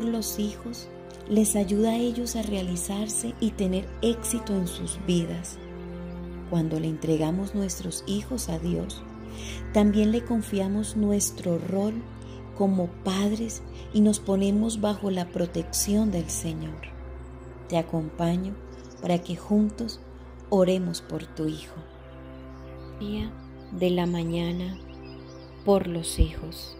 Por los hijos les ayuda a ellos a realizarse y tener éxito en sus vidas. Cuando le entregamos nuestros hijos a Dios, también le confiamos nuestro rol como padres y nos ponemos bajo la protección del Señor. Te acompaño para que juntos oremos por tu hijo. Día de la mañana por los hijos.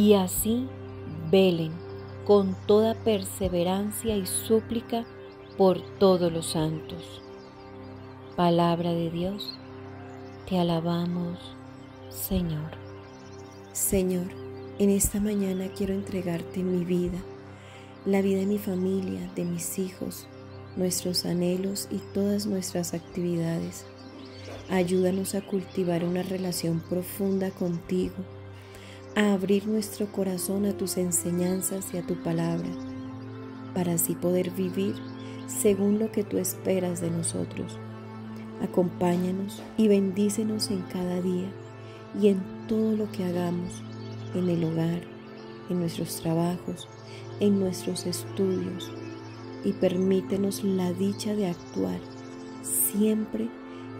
Y así velen con toda perseverancia y súplica por todos los santos. Palabra de Dios, te alabamos, Señor. Señor, en esta mañana quiero entregarte mi vida, la vida de mi familia, de mis hijos, nuestros anhelos y todas nuestras actividades. Ayúdanos a cultivar una relación profunda contigo, a abrir nuestro corazón a tus enseñanzas y a tu palabra, para así poder vivir según lo que tú esperas de nosotros. Acompáñanos y bendícenos en cada día y en todo lo que hagamos, en el hogar, en nuestros trabajos, en nuestros estudios, y permítenos la dicha de actuar siempre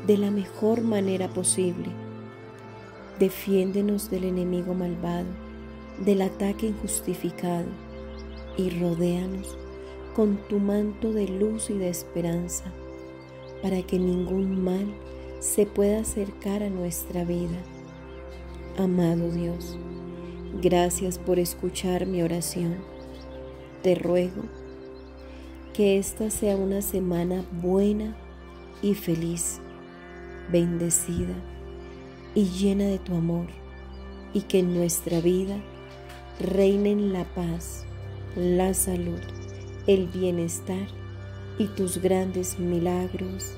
de la mejor manera posible. Defiéndenos del enemigo malvado, del ataque injustificado y rodéanos con tu manto de luz y de esperanza para que ningún mal se pueda acercar a nuestra vida. Amado Dios, gracias por escuchar mi oración. Te ruego que esta sea una semana buena y feliz, bendecida y llena de tu amor, y que en nuestra vida reinen la paz, la salud, el bienestar y tus grandes milagros.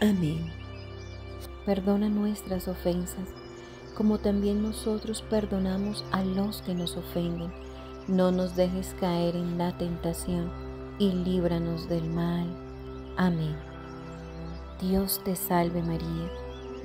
Amén. Perdona nuestras ofensas, como también nosotros perdonamos a los que nos ofenden. No nos dejes caer en la tentación y líbranos del mal. Amén. Dios te salve María,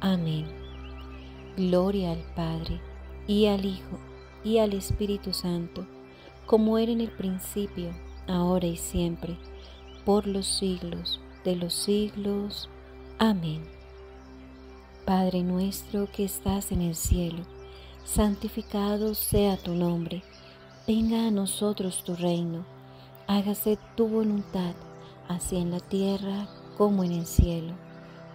Amén. Gloria al Padre, y al Hijo, y al Espíritu Santo, como era en el principio, ahora y siempre, por los siglos de los siglos. Amén. Padre nuestro que estás en el cielo, santificado sea tu nombre, venga a nosotros tu reino hágase tu voluntad, así en la tierra como en el cielo.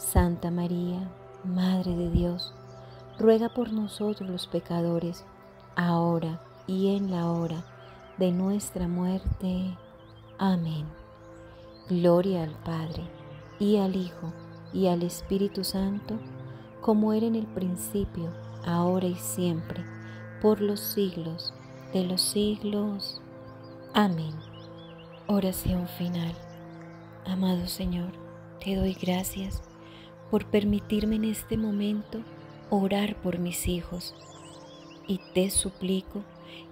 Santa María, Madre de Dios, ruega por nosotros los pecadores, ahora y en la hora de nuestra muerte. Amén. Gloria al Padre, y al Hijo, y al Espíritu Santo, como era en el principio, ahora y siempre, por los siglos de los siglos. Amén. Oración final. Amado Señor, te doy gracias por permitirme en este momento orar por mis hijos y te suplico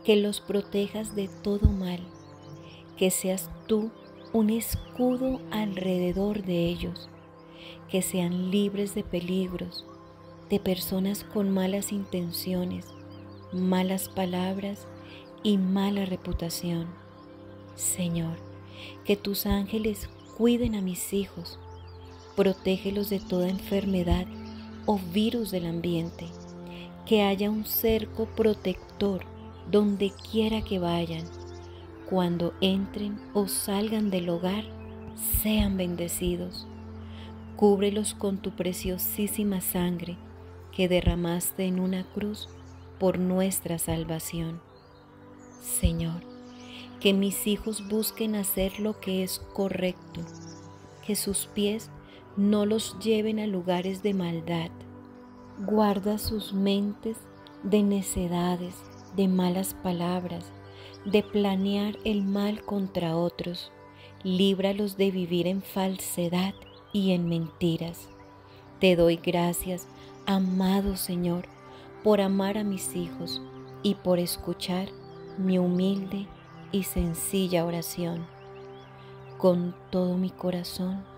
que los protejas de todo mal, que seas tú un escudo alrededor de ellos, que sean libres de peligros, de personas con malas intenciones, malas palabras y mala reputación. Señor, que tus ángeles cuiden a mis hijos, protégelos de toda enfermedad o virus del ambiente, que haya un cerco protector donde quiera que vayan, cuando entren o salgan del hogar, sean bendecidos. Cúbrelos con tu preciosísima sangre que derramaste en una cruz por nuestra salvación. Señor, que mis hijos busquen hacer lo que es correcto, que sus pies no los lleven a lugares de maldad. Guarda sus mentes de necedades, de malas palabras, de planear el mal contra otros. Líbralos de vivir en falsedad y en mentiras. Te doy gracias, amado Señor, por amar a mis hijos y por escuchar mi humilde y sencilla oración. Con todo mi corazón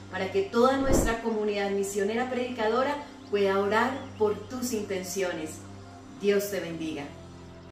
para que toda nuestra comunidad misionera predicadora pueda orar por tus intenciones. Dios te bendiga.